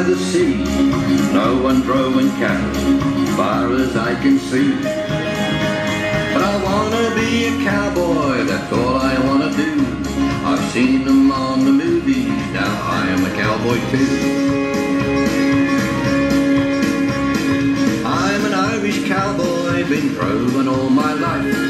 by the sea. No one drove and cattle, far as I can see. But I wanna be a cowboy, that's all I wanna do. I've seen them on the movies, now I am a cowboy too. I'm an Irish cowboy, been proven all my life.